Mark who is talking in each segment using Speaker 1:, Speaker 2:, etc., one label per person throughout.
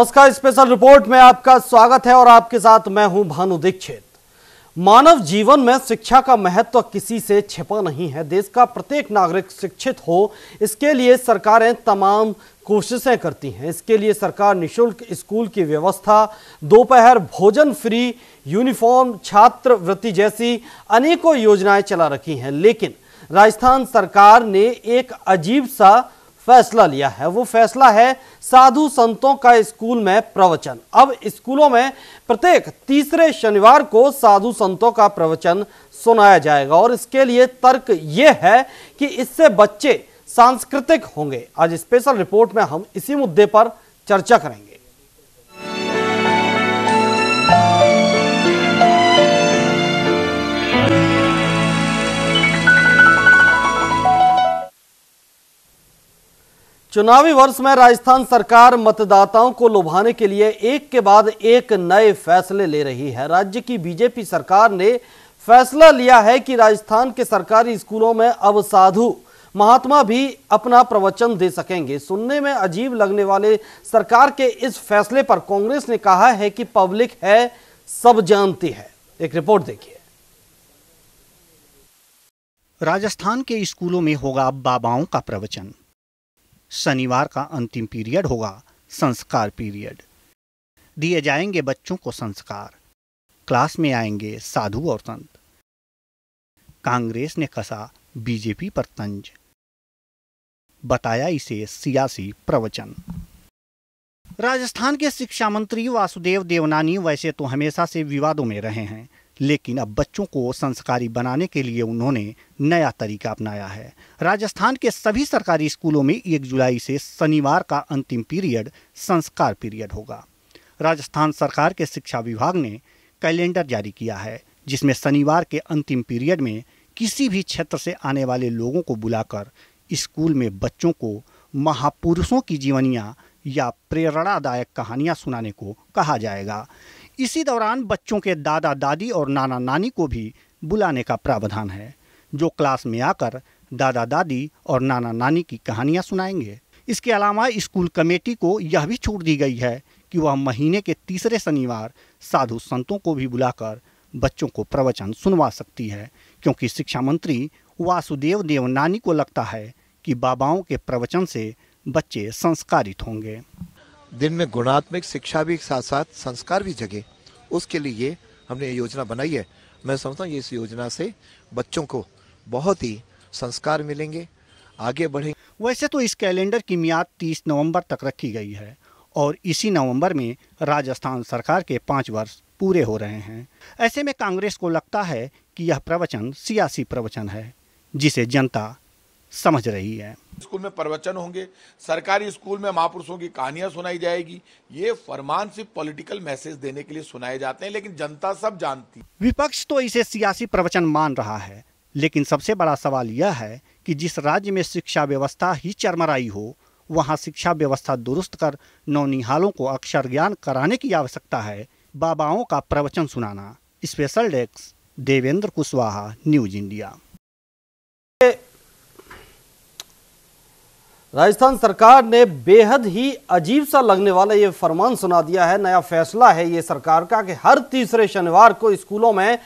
Speaker 1: नमस्कार, special report में आपका स्वागत है और आपके साथ मैं हूँ भानु दीक्षित। मानव जीवन में शिक्षा का महत्व किसी से छिपा नहीं है। देश का प्रत्येक नागरिक शिक्षित हो, इसके लिए सरकारें तमाम कोशिशें करती हैं। इसके लिए सरकार निशुल्क स्कूल की व्यवस्था, दोपहर भोजन फ्री, यूनिफॉर्म, छात्रवृत्ति जैसी अनेकों योजनाएँ चला रखी हैं। लेकिन राजस्थान सरकार ने एक अजीब सा फैसला लिया है। वो फैसला है साधु संतों का स्कूल में प्रवचन। अब स्कूलों में प्रत्येक तीसरे शनिवार को साधु संतों का प्रवचन सुनाया जाएगा। और इसके लिए तर्क ये है कि इससे बच्चे सांस्कृतिक होंगे। आज स्पेशल रिपोर्ट में हम इसी मुद्दे पर चर्चा करेंगे। चुनावी वर्ष में राजस्थान सरकार मतदाताओं को लुभाने के लिए एक के बाद एक नए फैसले ले रही है। राज्य की बीजेपी सरकार ने फैसला लिया है कि राजस्थान के सरकारी स्कूलों में अब साधु महात्मा भी अपना प्रवचन दे सकेंगे। सुनने में अजीब लगने वाले सरकार के इस फैसले पर कांग्रेस ने कहा है कि पब्लिक है, सब जानती है। एक रिपोर्ट देखिए।
Speaker 2: राजस्थान के स्कूलों में होगा बाबाओं का प्रवचन। शनिवार का अंतिम पीरियड होगा, संस्कार पीरियड। दिए जाएँगे बच्चों को संस्कार। क्लास में आएँगे साधु और संत। कांग्रेस ने कसा बीजेपी पर तंज। बताया इसे सियासी प्रवचन। राजस्थान के शिक्षा मंत्री वासुदेव देवनानी वैसे तो हमेशा से विवादों में रहे हैं। लेकिन अब बच्चों को संस्कारी बनाने के लिए उन्होंने नया तरीका अपनाया है। राजस्थान के सभी सरकारी स्कूलों में एक जुलाई से शनिवार का अंतिम पीरियड, संस्कार पीरियड होगा। राजस्थान सरकार के शिक्षा विभाग ने कैलेंडर जारी किया है, जिसमें शनिवार के अंतिम पीरियड में किसी भी क्षेत्र से आने वाले लोगों को बुलाकर स्कूल में बच्चों को महापुरुषों की जीवनियाँ या प्रेरणादायक कहानियाँ सुनाने को कहा जाएगा। इसी दौरान बच्चों के दादा दादी और नाना नानी को भी बुलाने का प्रावधान है, जो क्लास में आकर दादा दादी और नाना नानी की कहानियाँ सुनाएँगे। इसके अलावा स्कूल कमेटी को यह भी छूट दी गई है कि वह महीने के तीसरे शनिवार साधु संतों को भी बुलाकर बच्चों को प्रवचन सुनवा सकती है, क्योंकि शिक्षा मंत्री वासुदेव देव नानी को लगता है कि बाबाओं के प्रवचन से बच्चे संस्कारित होंगे।
Speaker 3: दिन में गुणात्मक शिक्षा भी साथ साथ संस्कार भी जगे। उसके लिए हमने ये योजना बनाई है। मैं समझता हूँ इस योजना से बच्चों को बहुत ही संस्कार मिलेंगे, आगे बढ़ेंगे
Speaker 2: वैसे तो इस कैलेंडर की मियाद 30 नवंबर तक रखी गई है और इसी नवंबर में राजस्थान सरकार के पाँच वर्ष पूरे हो रहे हैं। ऐसे में कांग्रेस को लगता है कि यह प्रवचन सियासी प्रवचन है, जिसे जनता समझ रही है।
Speaker 4: स्कूल में प्रवचन होंगे, सरकारी स्कूल में महापुरुषों की कहानियाँ सुनाई जाएगी। ये फरमान सिर्फ़ पॉलिटिकल मैसेज देने के लिए सुनाए जाते हैं, लेकिन जनता सब जानती
Speaker 2: विपक्ष तो इसे सियासी प्रवचन मान रहा है, लेकिन सबसे बड़ा सवाल यह है कि जिस राज्य में शिक्षा व्यवस्था ही चरमराई हो, वहाँ शिक्षा व्यवस्था दुरुस्त कर नौनिहालों को अक्षर ज्ञान कराने की आवश्यकता है, बाबाओं का प्रवचन सुनाना। Special desk, Devendra Kushwaha, news India.
Speaker 1: Rajasthan सरकार ने बेहद ही अजीब सा लगने वाला ये फरमान सुना दिया है, नया फैसला है ये सरकार का कि हर तीसरे शनिवार को स्कूलों में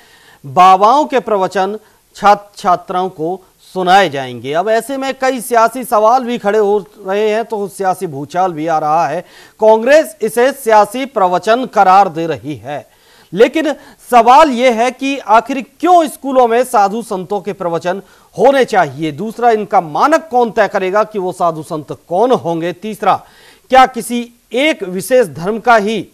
Speaker 1: बाबाओं के प्रवचन छात्र छात्राओं को सुनाए जाएँगे। अब ऐसे में कई सियासी सवाल भी खड़े हो रहे हैं तो सियासी भूचाल भी आ रहा है। कांग्रेस इसे सियासी प्रवचन करार दे रही है। लेकिन सवाल यह है कि आखिर क्यों स्कूलों में साधु संतों के प्रवचन होने चाहिए। दूसरा, इनका मानक कौन तय करेगा कि वो साधु संत कौन होंगे? तीसरा, क्या किसी एक विशेष धर्म का ही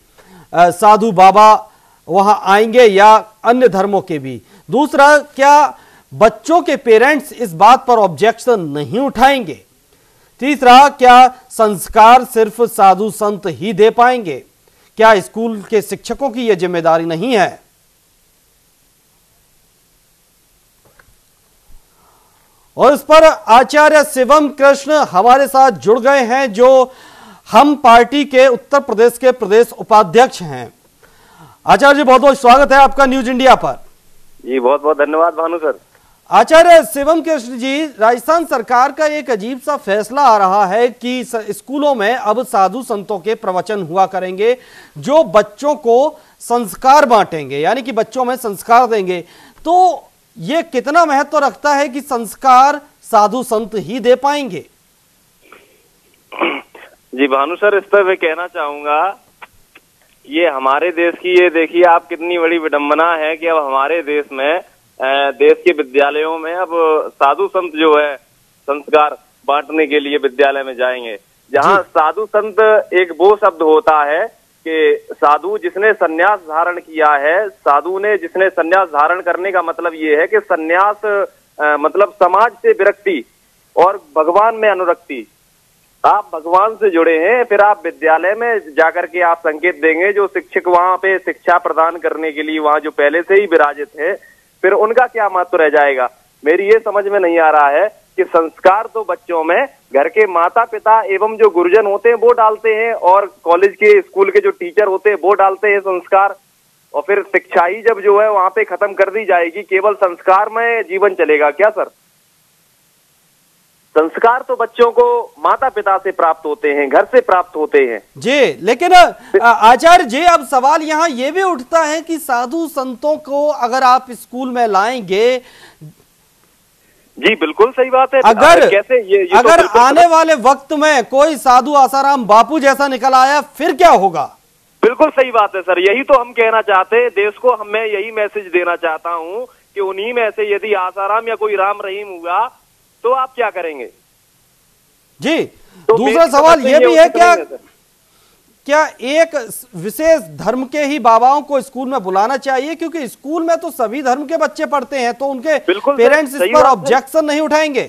Speaker 1: साधु बाबा वहाँ आएँगे या अन्य धर्मों के भी? दूसरा, क्या बच्चों के पेरेंट्स इस बात पर ऑब्जेक्शन नहीं उठाएँगे? तीसरा, क्या संस्कार सिर्फ़ साधु संत ही दे पाएँगे? क्या स्कूल के शिक्षकों की यह ज़िम्मेदारी नहीं है? और इस पर आचार्य शिवम कृष्ण हमारे साथ जुड़ गए हैं जो हम पार्टी के उत्तर प्रदेश के प्रदेश उपाध्यक्ष हैं। आचार्य जी बहुत बहुत स्वागत है आपका न्यूज़ इंडिया पर।
Speaker 5: जी बहुत बहुत धन्यवाद भानु सर।
Speaker 1: आचार्य शिवम कृष्ण जी राजस्थान सरकार का एक अजीब सा फैसला आ रहा है कि स्कूलों में अब साधु संतों के प्रवचन हुआ करेंगे जो बच्चों को संस्कार बांटेंगे यानी कि बच्चों में संस्कार देंगे। तो ये कितना महत्व रखता है कि संस्कार साधु संत ही दे पाएँगे?
Speaker 5: जी भानु सर इस पर मैं कहना चाहूँगा ये हमारे देश की ये देखिए आप कितनी बड़ी विडंबना है कि अब हमारे देश में देश के विद्यालयों में अब साधु संत जो है संस्कार बांटने के लिए विद्यालय में जाएँगे। जहाँ साधु संत एक वो शब्द होता है कि साधु जिसने सन्यास धारण किया है, साधु ने जिसने सन्यास धारण करने का मतलब ये है कि सन्यास मतलब समाज से विरक्ति और भगवान में अनुरक्ति। आप भगवान से जुड़े हैं, फिर आप विद्यालय में जाकर के आप संकेत देंगे, जो शिक्षक वहाँ पे शिक्षा प्रदान करने के लिए वहाँ जो पहले से ही विराजित है, फिर उनका क्या महत्व रह जाएगा? मेरी ये समझ में नहीं आ रहा है कि संस्कार तो बच्चों में, घर के माता पिता एवं जो गुरुजन होते हैं, वो डालते हैं और कॉलेज के स्कूल के जो टीचर होते हैं, वो डालते हैं संस्कार। और फिर शिक्षा ही जब जो है, वहाँ पे खत्म कर दी जाएगी, केवल संस्कार में जीवन चलेगा। क्या, सर? संस्कार तो बच्चों को माता पिता से प्राप्त होते हैं, घर से प्राप्त होते हैं।
Speaker 1: जी, लेकिन आचार्य जी, अब सवाल यहाँ ये भी उठता है कि साधु संतों को अगर आप स्कूल में लाएँगे
Speaker 5: जी बिल्कुल सही बात है।
Speaker 1: अगर कैसे ये, ये तो अगर तो आने वाले वक्त में कोई साधु आसाराम बापू जैसा निकल आया फिर क्या होगा?
Speaker 5: बिल्कुल सही बात है सर। यही तो हम कहना चाहते हैं। देश को मैं यही मैसेज देना चाहता हूँ कि उन्हीं में से यदि आसाराम या कोई राम रहीम हुआ तो आप क्या करेंगे?
Speaker 1: जी तो दूसरा सवाल ये भी है क्या क्या एक विशेष धर्म के ही बाबाओं को स्कूल में बुलाना चाहिए? क्योंकि स्कूल में तो सभी धर्म के बच्चे पढ़ते हैं तो उनके पेरेंट्स इस पर ऑब्जेक्शन नहीं उठाएँगे?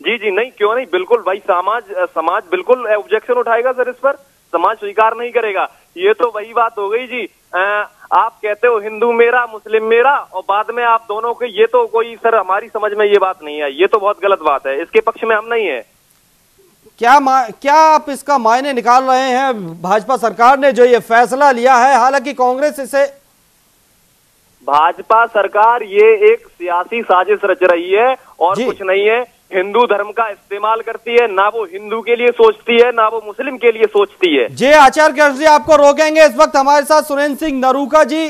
Speaker 5: जी जी नहीं क्यों नहीं? बिल्कुल भाई समाज समाज बिल्कुल ऑब्जेक्शन उठाएगा सर इस पर। समाज स्वीकार नहीं करेगा। ये तो वही बात हो गई जी। आ, आप कहते हो हिंदू मेरा मुस्लिम मेरा और बाद में आप दोनों के ये तो कोई सर हमारी समझ में ये बात नहीं है ये तो बहुत गलत बात है। इसके पक्ष में हम नहीं है।
Speaker 1: क्या क्या आप इसका मायने निकाल रहे हैं? भाजपा सरकार ने जो ये फैसला लिया है हालाँकि कांग्रेस इसे
Speaker 5: भाजपा सरकार ये एक सियासी साजिश रच रही है और कुछ नहीं है। हिंदू धर्म का इस्तेमाल करती है ना वो हिंदू के लिए सोचती है ना वो मुस्लिम के लिए सोचती है।
Speaker 1: जी आचार्य जी आपको रोकेंगे इस वक्त हमारे साथ सुरेंद्र सिंह नरूका जी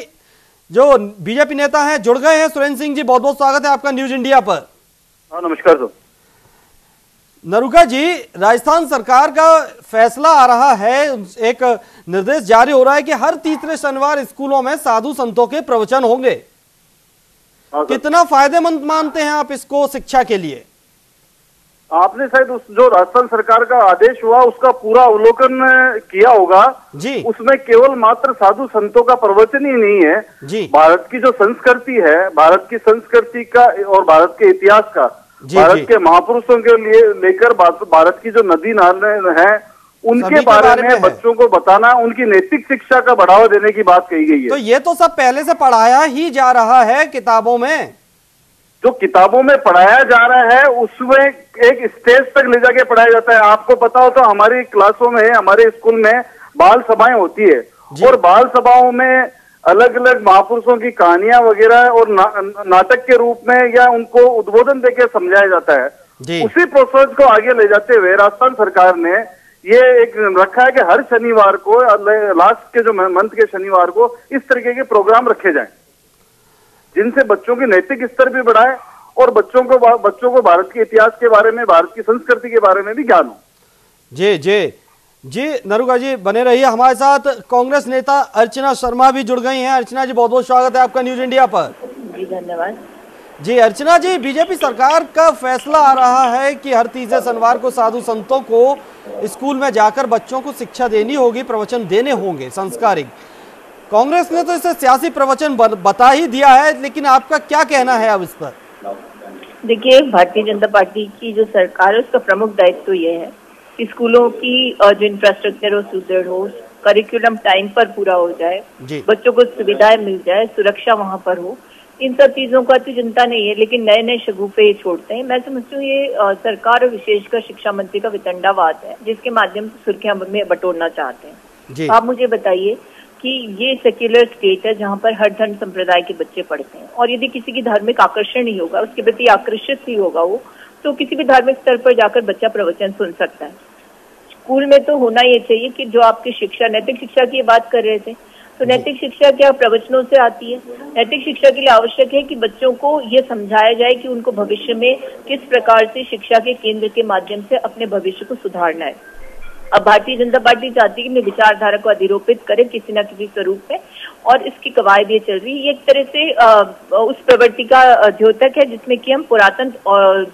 Speaker 1: जो बीजेपी नेता हैं जुड़ गए हैं। सुरेंद्र सिंह जी बहुत बहुत स्वागत है आपका न्यूज़ इंडिया पर।
Speaker 6: हाँ नमस्कार सर।
Speaker 1: नरुका जी राजस्थान सरकार का फैसला आ रहा है। एक निर्देश जारी हो रहा है कि हर तीसरे शनिवार स्कूलों में साधु संतों के प्रवचन होंगे। हाँ कितना फ़ायदेमंद मानते हैं आप इसको शिक्षा के लिए?
Speaker 6: आपने शायद उस जो राजस्थान सरकार का आदेश हुआ उसका पूरा अवलोकन किया होगा।
Speaker 1: जी।
Speaker 6: उसमें केवल मात्र साधु संतों का प्रवचन ही नहीं है।
Speaker 1: जी।
Speaker 6: भारत की जो संस्कृति है भारत की संस्कृति का और भारत के इतिहास का भारत के महापुरुषों के लिए लेकर भारत की जो नदी नाले हैं उनके बारे, बारे में, बच्चों को बताना उनकी नैतिक शिक्षा का बढ़ावा देने की बात कही गई है।
Speaker 1: तो ये तो सब पहले से पढ़ाया ही जा रहा है किताबों में।
Speaker 6: जो किताबों में पढ़ाया जा रहा है उसमें एक स्टेज तक ले जाके पढ़ाया जाता है। आपको पता हो तो हमारी क्लासों में हमारे स्कूल में बाल सभाएँ होती है। और बाल सभाओं में अलग अलग महापुरुषों की कहानियाँ वगैरह और ना, नाटक के रूप में या उनको उद्बोधन देकर समझाया जाता है। उसी प्रोसेस को आगे ले जाते हुए राजस्थान सरकार ने ये एक रखा है कि हर शनिवार को लास्ट के जो मंथ के शनिवार को इस तरीके के प्रोग्राम रखे जाएँ जिनसे बच्चों की नैतिक स्तर भी बढ़ाए और बच्चों को बच्चों को भारत के इतिहास के बारे में भारत की संस्कृति के बारे में भी ज्ञान हो।
Speaker 1: जी जी। जी नरुगा जी बने रहिए हमारे साथ। कांग्रेस नेता अर्चना शर्मा भी जुड़ गई हैं। अर्चना जी बहुत बहुत स्वागत है आपका न्यूज़ इंडिया पर।
Speaker 7: जी धन्यवाद।
Speaker 1: जी अर्चना जी बीजेपी सरकार का फैसला आ रहा है कि हर तीसरे शनिवार को साधु संतों को स्कूल में जाकर बच्चों को शिक्षा देनी होगी प्रवचन देने होंगे संस्कारिक। कांग्रेस ने तो इसे सियासी प्रवचन बता ही दिया है लेकिन आपका क्या कहना है अब इस पर?
Speaker 7: देखिए भारतीय जनता पार्टी की जो सरकार है उसका प्रमुख दायित्व तो ये है कि स्कूलों की जो इंफ्रास्ट्रक्चर हो सुदृढ़ हो करिकुलम टाइम पर पूरा हो जाए बच्चों को सुविधाएँ मिल जाए सुरक्षा वहाँ पर हो इन सब चीज़ों का तो चिंता नहीं है लेकिन नए नए शगुफे ये छोड़ते हैं। मैं समझती हूँ ये सरकार और विशेषकर शिक्षा मंत्री का वितंडावाद है जिसके माध्यम से सुर्खियाँ में बटोरना चाहते हैं। आप मुझे बताइए कि ये सेक्युलर स्टेट है जहाँ पर हर धर्म संप्रदाय के बच्चे पढ़ते हैं और यदि किसी की धार्मिक आकर्षण नहीं होगा उसके प्रति आकर्षित ही होगा वो तो किसी भी धार्मिक स्तर पर जाकर बच्चा प्रवचन सुन सकता है। स्कूल में तो होना ये चाहिए कि जो आपकी शिक्षा नैतिक शिक्षा की बात कर रहे थे तो नैतिक शिक्षा क्या प्रवचनों से आती है? नैतिक शिक्षा के लिए आवश्यक है कि बच्चों को ये समझाया जाए कि उनको भविष्य में किस प्रकार से शिक्षा के केंद्र के माध्यम से अपने भविष्य को सुधारना है। अब भारतीय जनता पार्टी चाहती है कि विचारधारा को अधिरोपित करें किसी न किसी स्वरूप में और इसकी कवायद ये चल रही है। एक तरह से उस प्रवृत्ति का द्योतक है जिसमें कि हम पुरातन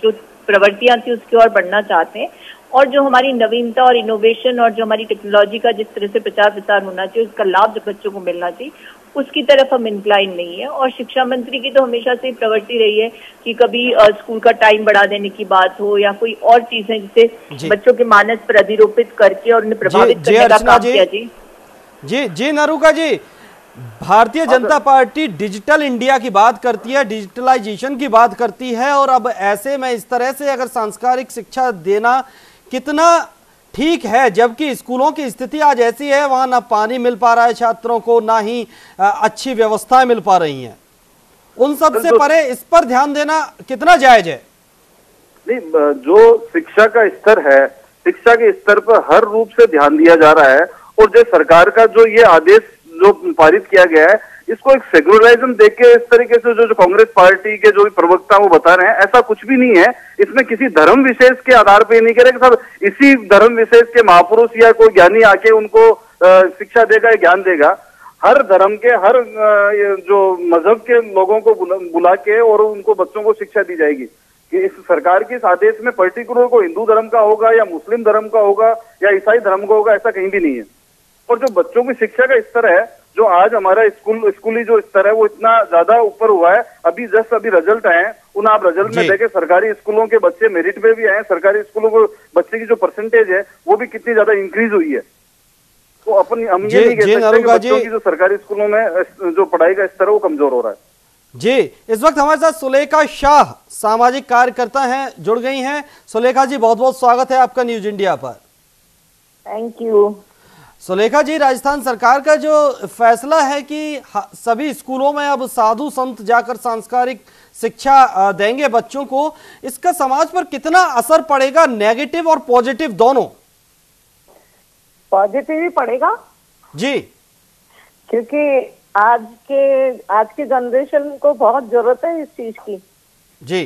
Speaker 7: जो प्रवृत्तियाँ थी उसकी ओर बढ़ना चाहते हैं। और जो हमारी नवीनता और इनोवेशन और जो हमारी टेक्नोलॉजी का जिस तरह से प्रचार प्रसार होना चाहिए उसका लाभ जो बच्चों को मिलना चाहिए उसकी तरफ़ हम इंक्लाइन नहीं है। और शिक्षा मंत्री की तो हमेशा से प्रवृत्ति रही है कि कभी स्कूल का टाइम बढ़ा देने की बात हो या कोई और चीज़ें जिसे बच्चों के मानस पर अधिरोपित करके और उन्हें प्रभावित करने का काम किया जी।
Speaker 1: जी जी नरुका जी। Bharatiya Janata party digital India की बात करती है डिजिटलाइजेशन की बात करती है और अब ऐसे में इस तरह से अगर सांस्कारिक शिक्षा देना कितना ठीक है जबकि स्कूलों की स्थिति आज ऐसी है वहाँ ना पानी मिल पा रहा है छात्रों को ना ही अच्छी व्यवस्थाएँ मिल पा रही हैं। उन सबसे परे इस पर ध्यान देना कितना जायज़ है?
Speaker 6: नहीं जो शिक्षा का स्तर है शिक्षा के स्तर पर हर रूप से ध्यान दिया जा रहा है और जो सरकार का जो ये आदेश जो पारित किया गया है, इसको एक सेकुलरिज्म देख के इस तरीके से जो जो कांग्रेस पार्टी के जो भी प्रवक्ता वो बता रहे हैं, ऐसा कुछ भी नहीं है। इसमें किसी धर्म विशेष के आधार पर नहीं कह रहे सब इसी धर्म विशेष के महापुरुष या कोई ज्ञानी आके उनको शिक्षा देगा या ज्ञान देगा। हर धर्म के, हर जो मज़हब के लोगों को बुला के और उनको बच्चों को शिक्षा दी जाएगी। कि इस सरकार के इस आदेश में पर्टिकुलर को हिंदू धर्म का होगा या मुस्लिम धर्म का होगा या ईसाई धर्म का होगा, ऐसा कहीं भी नहीं है। और जो बच्चों की शिक्षा का स्तर है जो आज हमारा स्कूल स्कूली जो स्तर है वो इतना ज़्यादा ऊपर हुआ है। अभी जस्ट अभी रिज़ल्ट आए उन आप रिज़ल्ट में देखे सरकारी स्कूलों के बच्चे मेरिट में भी आए सरकारी स्कूलों को बच्चे की जो परसेंटेज है वो भी कितनी ज़्यादा इंक्रीज हुई है। तो अपन हम ये नहीं कह सकते बच्चों की जो सरकारी स्कूलों में जो पढ़ाई का स्तर है वो कमज़ोर हो रहा है।
Speaker 1: जी इस वक्त हमारे साथ सुलेखा शाह सामाजिक कार्यकर्ता हैं जुड़ गई हैं। सुलेखा जी बहुत बहुत स्वागत है आपका न्यूज़ इंडिया पर।
Speaker 8: थैंक यू
Speaker 1: सुलेखा जी राजस्थान सरकार का जो फैसला है कि सभी स्कूलों में अब साधु संत जाकर सांस्कारिक शिक्षा देंगे बच्चों को इसका समाज पर कितना असर पड़ेगा नेगेटिव और पॉजिटिव दोनों?
Speaker 8: पॉजिटिव ही पड़ेगा।
Speaker 1: जी।
Speaker 8: क्योंकि आज के आज की जनरेशन को बहुत ज़रूरत है इस चीज़ की।
Speaker 1: जी।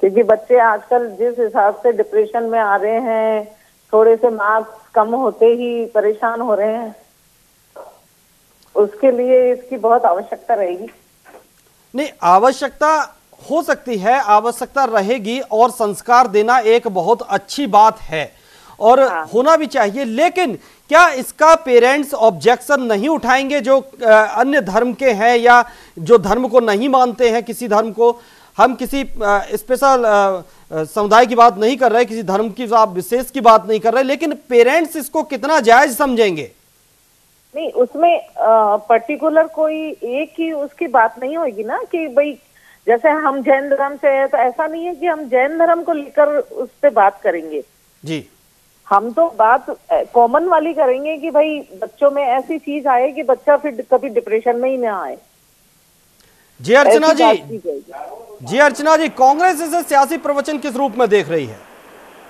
Speaker 8: क्योंकि बच्चे आजकल जिस हिसाब से डिप्रेशन में आ रहे हैं थोड़े से मार्क्स कम होते ही परेशान हो रहे हैं। उसके लिए इसकी बहुत आवश्यकता रहेगी।
Speaker 1: नहीं आवश्यकता हो सकती है आवश्यकता रहेगी और संस्कार देना एक बहुत अच्छी बात है और हाँ। होना भी चाहिए। लेकिन क्या इसका पेरेंट्स ऑब्जेक्शन नहीं उठाएँगे जो अन्य धर्म के हैं या जो धर्म को नहीं मानते हैं किसी धर्म को? हम किसी स्पेशल समुदाय की बात नहीं कर रहे किसी धर्म की आप विशेष की बात नहीं कर रहे लेकिन पेरेंट्स इसको कितना जायज़ समझेंगे?
Speaker 8: नहीं उसमें पर्टिकुलर कोई एक ही उसकी बात नहीं होगी ना कि भाई जैसे हम जैन धर्म से है तो ऐसा नहीं है कि हम जैन धर्म को लेकर उस पर बात करेंगे।
Speaker 1: जी।
Speaker 8: हम तो बात कॉमन वाली करेंगे कि भाई बच्चों में ऐसी चीज़ आए कि बच्चा फिर कभी डिप्रेशन में ही ना आए।
Speaker 1: जी अर्चना जी जी अर्चना जी कांग्रेस इसे सियासी प्रवचन किस रूप में देख रही है?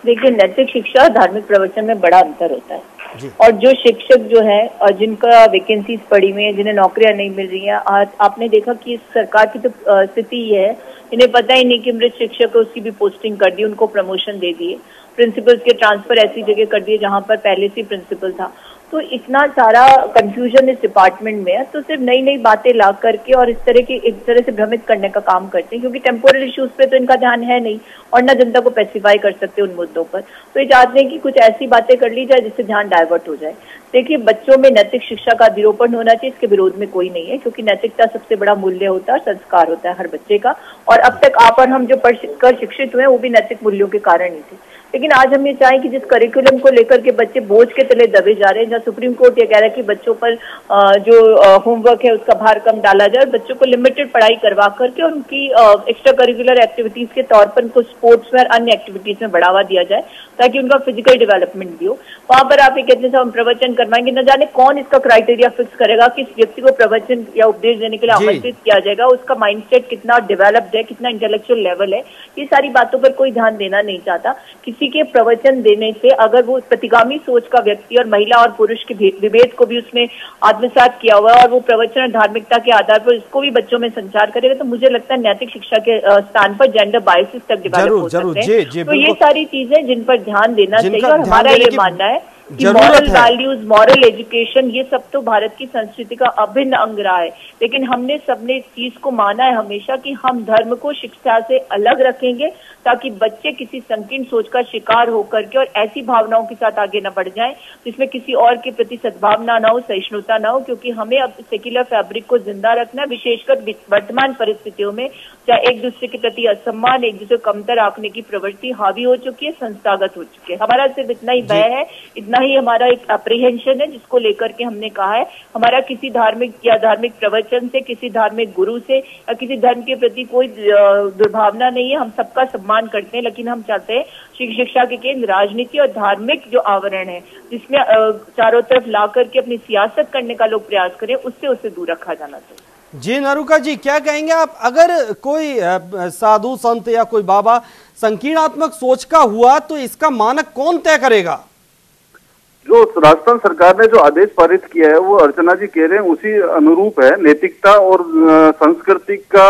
Speaker 7: देखिए नैतिक शिक्षा और धार्मिक प्रवचन में बड़ा अंतर होता है। और जो शिक्षक जो है और जिनका वैकेंसीज पड़ी हुई है जिन्हें नौकरियाँ नहीं मिल रही हैं आज आपने देखा कि सरकार की तो स्थिति ये है इन्हें पता ही नहीं कि मृत शिक्षक को उसकी भी पोस्टिंग कर दी उनको प्रमोशन दे दिए। प्रिंसिपल्स के ट्रांसफ़र ऐसी जगह कर दिए जहाँ पर पहले से प्रिंसिपल था। तो इतना सारा कंफ्यूजन इस डिपार्टमेंट में है तो सिर्फ़ नई नई बातें ला करके और इस तरह की, एक तरह से भ्रमित करने का काम करते हैं, क्योंकि टेम्पोरल इश्यूज़ पे तो इनका ध्यान है नहीं, और ना जनता को पेसिफाई कर सकते उन मुद्दों पर। तो ये चाहते हैं कि कुछ ऐसी बातें कर ली जाए जिससे ध्यान डाइवर्ट हो जाए। देखिए, बच्चों में नैतिक शिक्षा का अधिरोपण होना चाहिए, इसके विरोध में कोई नहीं है, क्योंकि नैतिकता सबसे बड़ा मूल्य होता है संस्कार होता है हर बच्चे का, और अब तक आप और हम जो पढ़ शिक्षित हुए वो भी नैतिक मूल्यों के कारण ही थे। लेकिन आज हम ये चाहें कि जिस करिकुलम को लेकर के बच्चे बोझ के तले दबे जा रहे हैं जैसा सुप्रीम कोर्ट ये कह रहा है कि बच्चों पर जो होमवर्क है उसका भार कम डाला जाए और बच्चों को लिमिटेड पढ़ाई करवा करके उनकी एक्स्ट्रा करिकुलर एक्टिविटीज़ के तौर पर उनको स्पोर्ट्स में अन्य एक्टिविटीज़ में बढ़ावा दिया जाए ताकि उनका फ़िज़िकल डेवलपमेंट भी हो। वहाँ पर आप ये कहते हैं हम प्रवचन करवाएँगे। न जाने कौन इसका क्राइटेरिया फिक्स करेगा किस व्यक्ति को प्रवचन या उपदेश देने के लिए आमंत्रित किया जाएगा उसका माइंडसेट कितना डेवलप्ड है कितना इंटेलेक्चुअल लेवल है ये सारी बातों पर कोई ध्यान देना नहीं चाहता। किसी के प्रवचन देने से अगर वो प्रतिगामी सोच का व्यक्ति और महिला और पुरुष के विभेद को भी उसने आत्मसात किया हुआ है और वो प्रवचन और धार्मिकता के आधार पर इसको भी बच्चों में संचार करेगा तो मुझे लगता है नैतिक शिक्षा के स्थान पर जेंडर बायसिस तक डिवेलप हो सकते हैं। तो ये सारी चीज़ें जिन पर ध्यान देना चाहिए और हमारा ये मानना है मॉरल वैल्यूज़ मॉरल एजुकेशन ये सब तो भारत की संस्कृति का अभिन्न अंग रहा है। लेकिन हमने सबने इस चीज़ को माना है हमेशा कि हम धर्म को शिक्षा से अलग रखेंगे ताकि बच्चे किसी संकीर्ण सोच का शिकार होकर के और ऐसी भावनाओं के साथ आगे न बढ़ जाएँ जिसमें किसी और के प्रति सद्भावना ना हो सहिष्णुता ना हो क्योंकि हमें अब सेक्युलर फैब्रिक को ज़िंदा रखना है विशेषकर वर्तमान परिस्थितियों में। चाहे एक दूसरे के प्रति असम्मान एक दूसरे को कमतर आंकने की प्रवृत्ति हावी हो चुकी है संस्थागत हो चुकी है। हमारा सिर्फ़ इतना ही भय है इतना ही हमारा एक अप्रिहेंशन है जिसको लेकर के हमने कहा है हमारा किसी धार्मिक या धार्मिक प्रवचन से किसी धार्मिक गुरु से या किसी धर्म के प्रति कोई दुर्भावना नहीं है। हम सबका सम्मान करते हैं लेकिन हम चाहते हैं शिक्षा के केंद्र राजनीति और धार्मिक जो आवरण है जिसमें चारों तरफ़ ला करके अपनी सियासत करने का लोग प्रयास करें उससे उसे दूर रखा जाना चाहिए।
Speaker 1: जी नरुका जी क्या कहेंगे आप? अगर कोई साधु संत या कोई बाबा संकीर्णात्मक सोच का हुआ तो इसका मानक कौन तय करेगा?
Speaker 6: जो राजस्थान सरकार ने जो आदेश पारित किया है वो अर्चना जी कह रहे हैं उसी अनुरूप है। नैतिकता और संस्कृति का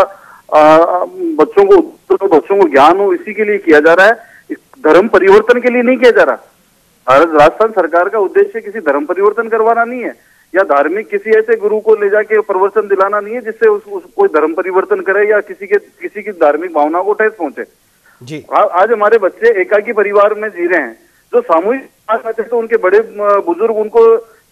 Speaker 6: आ, बच्चों को तो बच्चों को ज्ञान हो इसी के लिए किया जा रहा है। धर्म परिवर्तन के लिए नहीं किया जा रहा। राजस्थान सरकार का उद्देश्य किसी धर्म परिवर्तन करवाना नहीं है। या धार्मिक किसी ऐसे गुरु को ले जाके प्रवचन दिलाना नहीं है जिससे उस, उस कोई धर्म परिवर्तन करे या किसी के किसी की धार्मिक भावना को ठेस पहुँचे। जी। आ, आज हमारे बच्चे एकाकी परिवार में जी रहे हैं। जो सामूहिक थे तो उनके बड़े बुज़ुर्ग उनको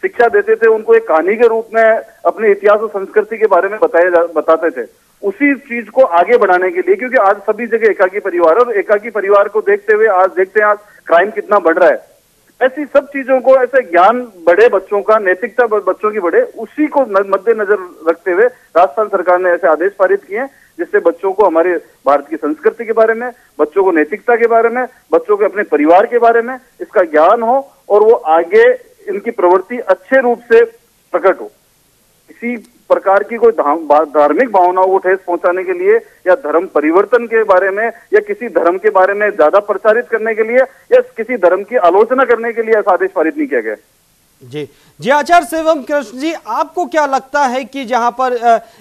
Speaker 6: शिक्षा देते थे उनको एक कहानी के रूप में अपने इतिहास और संस्कृति के बारे में बताए बताते थे। उसी चीज़ को आगे बढ़ाने के लिए क्योंकि आज सभी जगह एकाकी परिवार और एकाकी परिवार को देखते हुए आज देखते हैं आज क्राइम कितना बढ़ रहा है। ऐसी सब चीज़ों को, ऐसे ज्ञान बढ़े बच्चों का, नैतिकता बच्चों की बढ़े उसी को मद्देनजर रखते हुए राजस्थान सरकार ने ऐसे आदेश पारित किए हैं, जिससे बच्चों को हमारे भारत की संस्कृति के बारे में, बच्चों को नैतिकता के बारे में, बच्चों के अपने परिवार के बारे में इसका ज्ञान हो और वो आगे इनकी प्रवृत्ति अच्छे रूप से प्रकट हो। इसी प्रकार की कोई धार्मिक भावनाओं को ठेस पहुँचाने के लिए, या धर्म परिवर्तन के बारे में, या किसी धर्म के बारे में ज़्यादा प्रचारित करने के लिए, या किसी धर्म की आलोचना करने के लिए आदेश पारित नहीं किया गया?
Speaker 1: जी। जी, आचार्य सेवम कृष्ण जी, आपको क्या लगता है कि जहाँ पर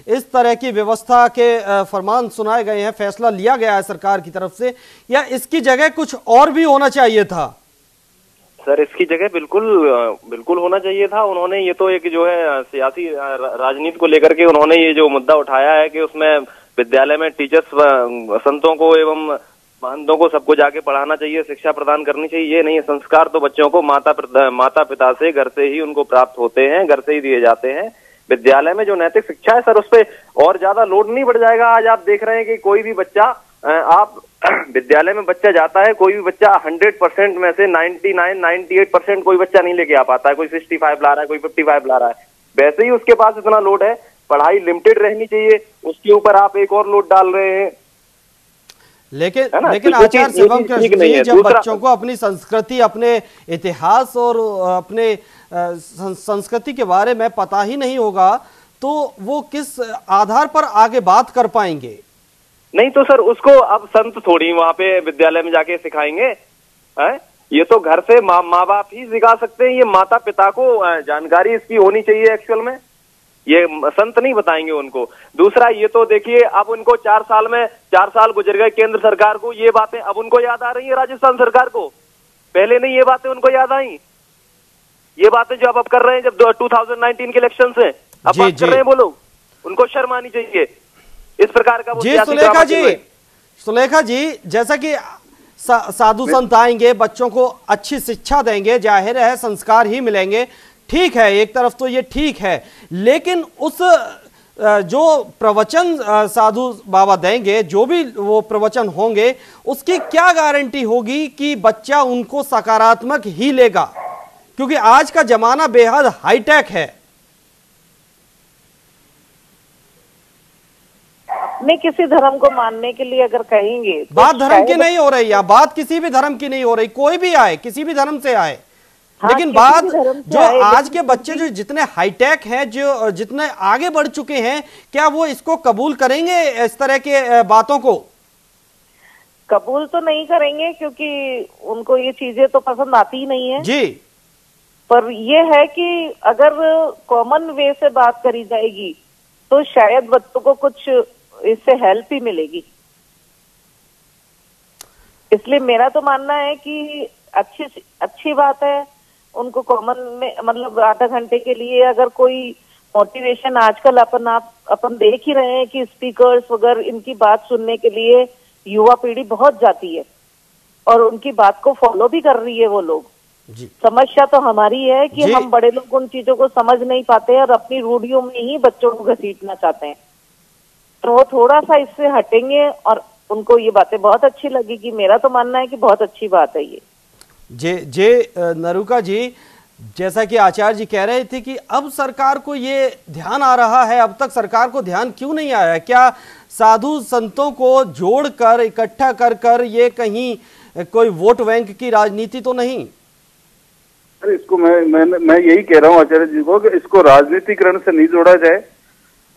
Speaker 1: इस तरह की व्यवस्था के फरमान सुनाए गए हैं, फैसला लिया गया है सरकार की तरफ़ से, या इसकी जगह कुछ और भी होना चाहिए था?
Speaker 5: सर, इसकी जगह बिल्कुल बिल्कुल होना चाहिए था। उन्होंने ये तो एक जो है सियासी राजनीति को लेकर के उन्होंने ये जो मुद्दा उठाया है कि उसमें विद्यालय में टीचर्स संतों को एवं महंतों को सबको जाके पढ़ाना चाहिए, शिक्षा प्रदान करनी चाहिए। ये नहीं, संस्कार तो बच्चों को माता माता पिता से घर से ही उनको प्राप्त होते हैं, घर से ही दिए जाते हैं। विद्यालय में जो नैतिक शिक्षा है, सर, उस पर और ज़्यादा लोड नहीं बढ़ जाएगा। आज आप देख रहे हैं कि कोई भी बच्चा आप विद्यालय में बच्चा जाता है कोई भी बच्चा हंड्रेड परसेंट में से ninety nine ninety eight percent कोई बच्चा नहीं लेके आ पाता है। कोई सिक्सटी फाइव ला रहा है कोई फिफ्टी फाइव ला रहा है। वैसे ही उसके पास इतना लोड है पढ़ाई लिमिटेड रहनी चाहिए। उसके ऊपर आप एक और लोड डाल रहे हैं।
Speaker 1: लेकिन लेकिन तो आचार्य शिवम कृष्ण जब बच्चों को अपनी संस्कृति अपने इतिहास और अपने संस्कृति के बारे में पता ही नहीं होगा तो वो किस आधार पर आगे बात कर पाएँगे?
Speaker 5: नहीं तो सर उसको अब संत थोड़ी वहाँ पे विद्यालय में जाके सिखाएँगे है? ये तो घर से माँ माँ बाप ही सिखा सकते हैं ये माता पिता को जानकारी इसकी होनी चाहिए एक्चुअल में। ये संत नहीं बताएँगे उनको। दूसरा ये तो देखिए अब उनको चार साल में चार साल गुजर गए केंद्र सरकार को ये बातें अब उनको याद आ रही है राजस्थान सरकार को। पहले नहीं ये बातें उनको याद आई। ये बातें जो अब अब कर रहे हैं जब 2019 के इलेक्शन से। अब बात कर रहे हैं वो लोग। उनको शर्म आनी चाहिए। इस प्रकार का
Speaker 1: जी सुलेखा जी। सुलेखा जी जैसा कि सा, साधु संत आएँगे बच्चों को अच्छी शिक्षा देंगे ज़ाहिर है संस्कार ही मिलेंगे। ठीक है एक तरफ़ तो ये ठीक है लेकिन उस जो प्रवचन साधु बाबा देंगे जो भी वो प्रवचन होंगे उसकी क्या गारंटी होगी कि बच्चा उनको सकारात्मक ही लेगा? क्योंकि आज का जमाना बेहद हाईटेक है।
Speaker 8: अपने किसी धर्म को मानने के लिए अगर कहेंगे
Speaker 1: तो बात धर्म की नहीं हो रही या बात किसी भी धर्म की नहीं हो रही कोई भी आए किसी भी धर्म से आए। हाँ, लेकिन बात जो आज के बच्चे जो जितने हाईटेक हैं जो जितने आगे बढ़ चुके हैं क्या वो इसको कबूल करेंगे इस तरह के बातों को?
Speaker 8: कबूल तो नहीं करेंगे क्योंकि उनको ये चीज़ें तो पसंद आती ही नहीं है।
Speaker 1: जी।
Speaker 8: पर ये है कि अगर कॉमन वे से बात करी जाएगी तो शायद बच्चों को कुछ इससे हेल्प ही मिलेगी। इसलिए मेरा तो मानना है कि अच्छी अच्छी बात है उनको कॉमन में मतलब आधा घंटे के लिए अगर कोई मोटिवेशन आजकल अपन आप अपन देख ही रहे हैं कि स्पीकर्स वगैरह इनकी बात सुनने के लिए युवा पीढ़ी बहुत जाती है। और उनकी बात को फॉलो भी कर रही है वो लोग। समस्या तो हमारी है कि हम बड़े लोग उन चीज़ों को समझ नहीं पाते और अपनी रूढ़ियों में ही बच्चों को घसीटना चाहते हैं। तो वो थोड़ा सा इससे हटेंगे और उनको ये बातें बहुत अच्छी लगेगी मेरा तो मानना है कि बहुत अच्छी बात है ये।
Speaker 1: जे जे नरुका जी जैसा कि आचार्य जी कह रहे थे कि अब सरकार को ये ध्यान आ रहा है अब तक सरकार को ध्यान क्यों नहीं आया? क्या साधु संतों को जोड़कर इकट्ठा कर कर ये कहीं कोई वोट बैंक की राजनीति तो नहीं?
Speaker 6: अरे इसको मैं मैं मैं यही कह रहा हूँ आचार्य जी को कि इसको राजनीतिकरण से नहीं जोड़ा जाए।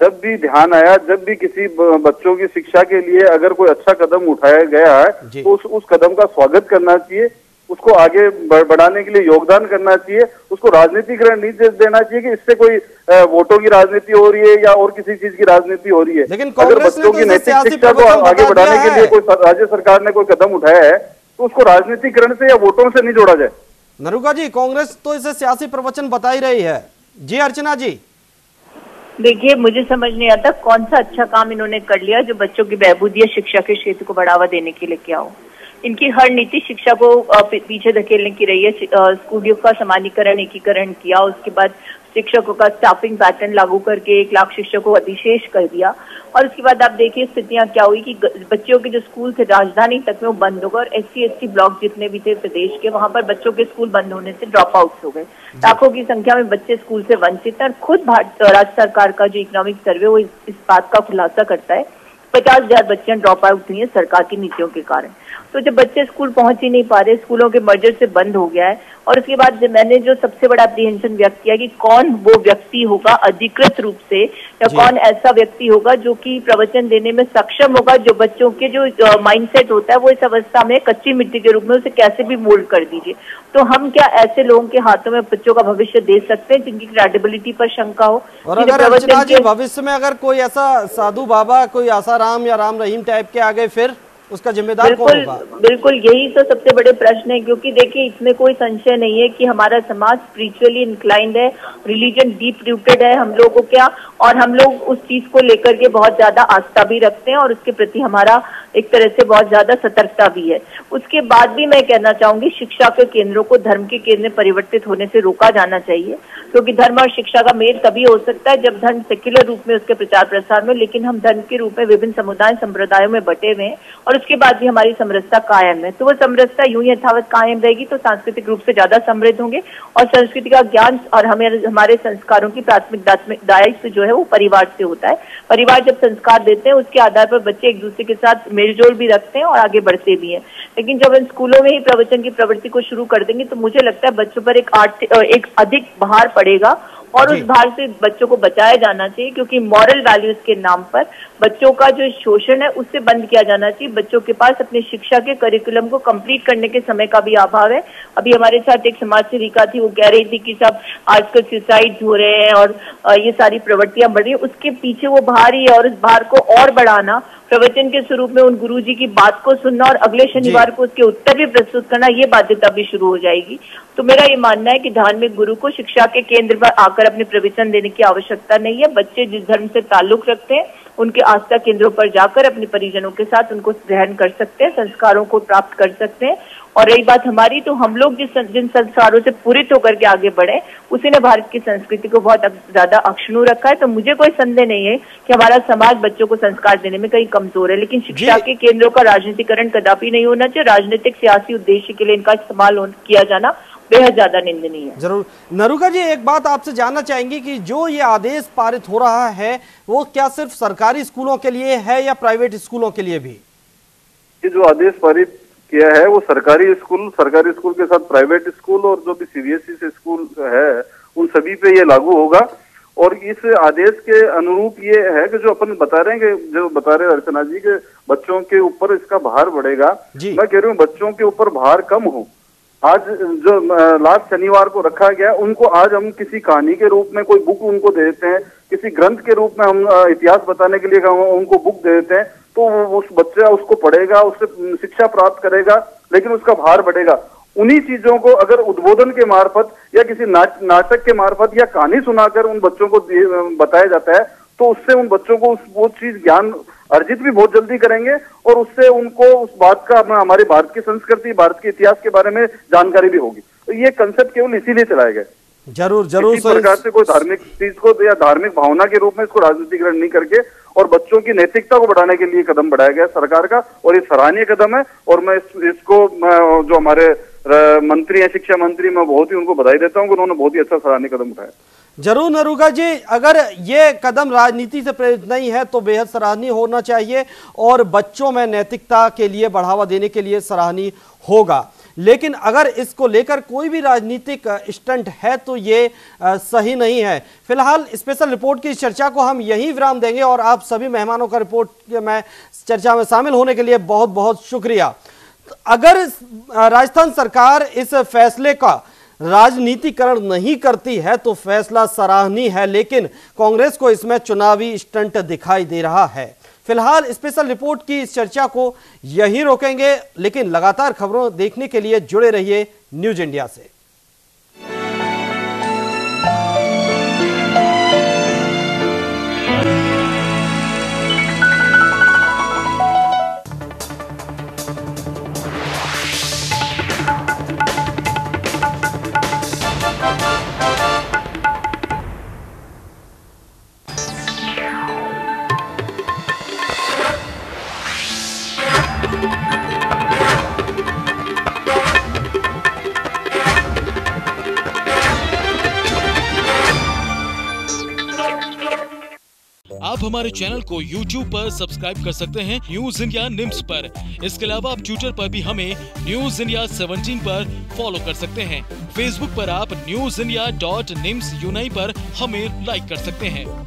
Speaker 6: जब भी ध्यान आया जब भी किसी बच्चों की शिक्षा के लिए अगर कोई अच्छा कदम उठाया गया है तो उस उस कदम का स्वागत करना चाहिए उसको आगे बढ़ाने के लिए योगदान करना चाहिए उसको राजनीतिकरण नहीं देना चाहिए कि इससे कोई वोटों की राजनीति हो रही है या और किसी चीज़ की राजनीति हो रही है।
Speaker 1: लेकिन
Speaker 6: अगर बच्चों
Speaker 1: तो
Speaker 6: की नैतिक शिक्षा को आगे बढ़ाने के लिए कोई राज्य सरकार ने कोई कदम उठाया है तो उसको राजनीतिकरण से या वोटों से नहीं जोड़ा जाए।
Speaker 1: नरुका जी कांग्रेस तो इसे सियासी प्रवचन बता ही रही है। जी अर्चना जी।
Speaker 7: देखिए, मुझे समझ नहीं आता कौन सा अच्छा काम इन्होंने कर लिया जो बच्चों की बहबूदी या शिक्षा के क्षेत्र को बढ़ावा देने के लिए किया हो। इनकी हर नीति शिक्षा को पीछे धकेलने की रही है। स्कूलियों का समानीकरण, एकीकरण किया, उसके बाद शिक्षकों का स्टाफिंग पैटर्न लागू करके एक लाख शिक्षकों को अधिशेष कर दिया। और उसके बाद आप देखिए स्थितियाँ क्या हुई कि बच्चों के जो स्कूल थे राजधानी तक में वो बंद हो गए और एस सी ब्लॉक जितने भी थे प्रदेश के वहाँ पर बच्चों के स्कूल बंद होने से ड्रॉप आउट हो गए। लाखों की संख्या में बच्चे स्कूल से वंचित है और खुद भारत राज्य सरकार का जो इकोनॉमिक सर्वे वो इस बात का खुलासा करता है पचास हज़ार बच्चियाँ ड्रॉप आउट हुई है सरकार की नीतियों के कारण। तो जब बच्चे स्कूल पहुँच ही नहीं पा रहे स्कूलों के मर्जर से बंद हो गया है और उसके बाद मैंने जो सबसे बड़ा अप्रीहेंशन व्यक्त किया कि कौन वो व्यक्ति होगा अधिकृत रूप से या कौन ऐसा व्यक्ति होगा जो कि प्रवचन देने में सक्षम होगा जो बच्चों के जो माइंडसेट होता है वो इस अवस्था में कच्ची मिट्टी के रूप में उसे कैसे भी मोल्ड कर दीजिए। तो हम क्या ऐसे लोगों के हाथों में बच्चों का भविष्य दे सकते हैं जिनकी क्रेडिबिलिटी पर शंका हो?
Speaker 1: और अगर भविष्य में अगर कोई ऐसा साधु बाबा कोई आसाराम या राम रहीम टाइप के आ गए फिर। उसका जिम्मेदार
Speaker 7: कौन बिल्कुल यही तो सबसे बड़े प्रश्न है क्योंकि देखिए इसमें कोई संशय नहीं है कि हमारा समाज स्पिरिचुअली इंक्लाइंड है रिलीजन डीप रूटेड है हम लोगों क्या और हम लोग उस चीज़ को लेकर के बहुत ज़्यादा आस्था भी रखते हैं और उसके प्रति हमारा एक तरह से बहुत ज़्यादा सतर्कता भी है। उसके बाद भी मैं कहना चाहूँगी शिक्षा के केंद्रों को धर्म के केंद्र परिवर्तित होने से रोका जाना चाहिए क्योंकि धर्म और शिक्षा का मेल तभी हो सकता है जब धर्म सेक्युलर रूप में उसके प्रचार प्रसार में लेकिन हम धर्म के रूप में विभिन्न समुदाय संप्रदायों में बटे हुए हैं और उसके बाद भी हमारी समरसता कायम है। तो वो समरसता यूँ ही यथावत कायम रहेगी तो सांस्कृतिक रूप से ज़्यादा समृद्ध होंगे और संस्कृति का ज्ञान और हमें हमारे संस्कारों की प्राथमिक दायित्व जो है वो परिवार से होता है। परिवार जब संस्कार देते हैं, उसके आधार पर बच्चे एक दूसरे के साथ मेलजोल भी रखते हैं और आगे बढ़ते भी हैं। लेकिन जब इन स्कूलों में ही प्रवचन की प्रवृत्ति को शुरू कर देंगे तो मुझे लगता है बच्चों पर एक आर्थिक एक अधिक भार पड़ेगा और उस भार से बच्चों को बचाया जाना चाहिए क्योंकि मॉरल वैल्यूज़ के नाम पर बच्चों का जो शोषण है उससे बंद किया जाना चाहिए। बच्चों के पास अपने शिक्षा के करिकुलम को कंप्लीट करने के समय का भी अभाव है। अभी हमारे साथ एक समाज सेविका थी वो कह रही थी कि सब आजकल सुसाइड हो रहे हैं और ये सारी प्रवृत्तियाँ बढ़ रही है। उसके पीछे वो भार ही है और उस भार को और बढ़ाना प्रवचन के स्वरूप में उन गुरु जी की बात को सुनना और अगले शनिवार को उसके उत्तर भी प्रस्तुत करना ये बाध्यता भी शुरू हो जाएगी। तो मेरा ये मानना है कि धार्मिक गुरु को शिक्षा के केंद्र पर आकर अपने प्रवचन देने की आवश्यकता नहीं है। बच्चे जिस धर्म से ताल्लुक रखते हैं उनके आस्था केंद्रों पर जाकर अपने परिजनों के साथ उनको ग्रहण कर सकते हैं संस्कारों को प्राप्त कर सकते हैं। और रही बात हमारी तो हम लोग जिस जिन संस्कारों से पूरित होकर के आगे बढ़े उसी ने भारत की संस्कृति को बहुत ज़्यादा अक्षणु रखा है। तो मुझे कोई संदेह नहीं है कि हमारा समाज बच्चों को संस्कार देने में कहीं कमज़ोर है लेकिन शिक्षा के केंद्रों का राजनीतिकरण कदापि नहीं होना चाहिए। राजनीतिक सियासी उद्देश्य के लिए इनका इस्तेमाल किया जाना बेहद ज़्यादा निंदनीय है।
Speaker 1: ज़रूर। नरुका जी एक बात आपसे जानना चाहेंगे कि जो ये आदेश पारित हो रहा है वो क्या सिर्फ़ सरकारी स्कूलों के लिए है या प्राइवेट स्कूलों के लिए भी?
Speaker 6: ये जो आदेश पारित किया है वो सरकारी स्कूल सरकारी स्कूल के साथ प्राइवेट स्कूल और जो भी सीबीएसई से स्कूल है उन सभी पे ये लागू होगा। और इस आदेश के अनुरूप ये है कि जो अपन बता रहे हैं कि जो बता रहे हैं अर्चना जी के बच्चों के ऊपर इसका भार बढ़ेगा। मैं कह रही हूँ बच्चों के ऊपर भार कम हो। आज जो लास्ट शनिवार को रखा गया उनको आज हम किसी कहानी के रूप में कोई बुक उनको दे देते हैं किसी ग्रंथ के रूप में हम इतिहास बताने के लिए उनको बुक दे देते हैं। तो उस बच्चा उसको पढ़ेगा उससे शिक्षा प्राप्त करेगा लेकिन उसका भार बढ़ेगा। उन्हीं चीज़ों को अगर उद्बोधन के मार्फत या किसी नाट, नाटक के मार्फत या कहानी सुनाकर उन बच्चों को बताया जाता है तो उससे उन बच्चों को उस वो चीज़ ज्ञान अर्जित भी बहुत जल्दी करेंगे और उससे उनको उस बात का हमारे भारत की संस्कृति भारत के इतिहास के बारे में जानकारी भी होगी। तो ये कंसेप्ट केवल इसीलिए चलाए गए।
Speaker 1: ज़रूर ज़रूर
Speaker 6: प्रकार से कोई धार्मिक चीज़ को या धार्मिक भावना के रूप में इसको राजनीतिकरण नहीं करके और बच्चों की नैतिकता को बढ़ाने के लिए कदम बढ़ाया गया सरकार का और ये सराहनीय कदम है और मैं इस, इसको मैं जो हमारे मंत्री है शिक्षा मंत्री मैं बहुत ही उनको बधाई देता हूँ उन्होंने बहुत ही अच्छा सराहनीय कदम उठाया।
Speaker 1: ज़रूर नरुगा जी अगर ये कदम राजनीति से प्रेरित नहीं है तो बेहद सराहनीय होना चाहिए और बच्चों में नैतिकता के लिए बढ़ावा देने के लिए सराहनीय होगा। लेकिन अगर इसको लेकर कोई भी राजनीतिक स्टंट है तो ये सही नहीं है। फ़िलहाल स्पेशल रिपोर्ट की चर्चा को हम यहीं विराम देंगे और आप सभी मेहमानों का रिपोर्ट में चर्चा में शामिल होने के लिए बहुत बहुत शुक्रिया अगर राजस्थान सरकार इस फैसले का राजनीतिकरण नहीं करती है तो फैसला सराहनीय है, लेकिन कांग्रेस को इसमें चुनावी स्टंट दिखाई दे रहा है। फ़िलहाल स्पेशल रिपोर्ट की इस चर्चा को यहीं रोकेंगे, लेकिन लगातार खबरों देखने के लिए जुड़े रहिए न्यूज़ इंडिया से।
Speaker 9: आप हमारे चैनल को यूट्यूब पर सब्सक्राइब कर सकते हैं न्यूज़ इंडिया निम्स पर। इसके अलावा आप ट्विटर पर भी हमें न्यूज़ इंडिया 17 पर फॉलो कर सकते हैं। फेसबुक पर आप न्यूज़ इंडिया डॉट निम्स यूनाई पर हमें लाइक कर सकते हैं।